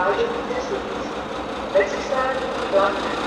mensagem do Jesus. Necessário, claro.